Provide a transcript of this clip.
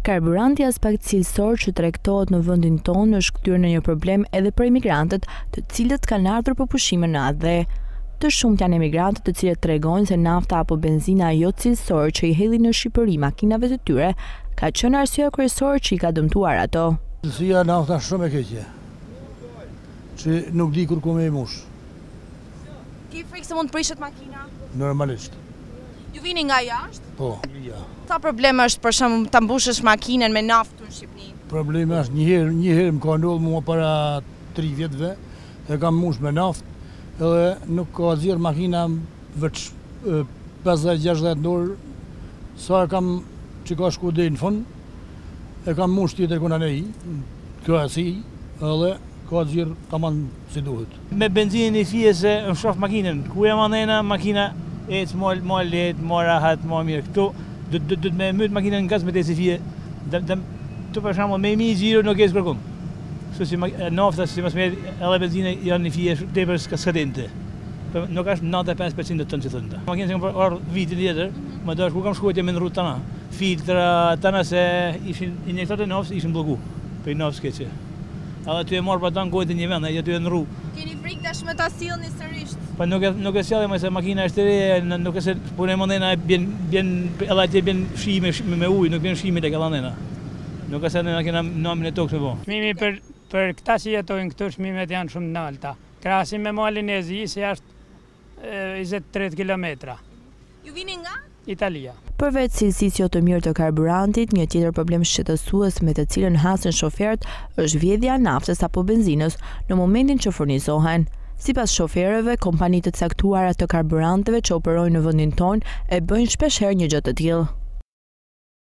Karburanti aspak cilësor që tregtohet në vendin tonë është kthyer në një problem edhe për emigrantët, të cilët kanë ardhur për pushime në atdhe. Të shumtë janë emigrantët të cilët tregojnë se nafta apo benzina jo cilësore që i hedhin në Shqipëri makinave të tyre ka qenë arsyeja kryesore që i ka dëmtuar ato. Cilësia e naftës është shumë e keqe, që nuk di kurrë ku me i mush. Ke frikë se mund të prishet makina? Normalisht. Ju vini nga jashtë? Po, ja. Sa problem është për shembull ta mbushësh makinën me naftë këtu në Shqipëri? Problemi është një herë, një herë më ka ndodhur mua para 3 vjetëve, e kam mbushur me naftë dhe nuk ka xirr makina veç 50-60 derisa e kam që ka shku deri në fund, e kam mbushur tjetër ku na ne i, kjo e si, edhe ka xirr tamam si duhet. Me benzinen i fije se më shof makinën, kur jam andena makina ec ma ma lehtë, ma rehat, ma mirë. Këtu do do do të më myt makinën nga s'më teci fije. Dëm dëm tu për shembull me mijë xhiro nuk ec kërkund. Kështu si nafta si mos merr edhe benzina janë në fije shumë tepër ska skadente. Po nuk është 95 për qind ton si thonë këta. Makinën që kam parë vitin tjetër, m'u desh kur kam shkuar t'i me ndrru tana. Filtra tana se ishin injektorët e naftës ishin blloku. Prej naftës t'keqe. Edhe ty e marr pa dan gojën një vend, ai aty në rrugë. Keni frikë tash më ta sillni sërish? Po nuk e nuk e sjellim më se makina është e re, nuk e se po na mendojnë e bjen bjen edhe atje bjen shi me me ujë, nuk bjen shi me lekë andena. Nuk e se ne kena namin e tokë të po. Çmimi për për këta që jetojnë këtu çmimet janë shumë të larta. Krahasim me Malin e Zi që është 23 kilometra. Ju vini nga? Italia. Përveç cilësisë jo të mirë të karburantit, një tjetër problem shqetësues me të cilën hasen shoferët është vjedhja e naftës apo benzinës në momentin që furnizohen. Sipas shoferëve, kompani të caktuara të karburanteve që operojnë në vendin tonë e bëjnë shpeshherë një gjë të tillë.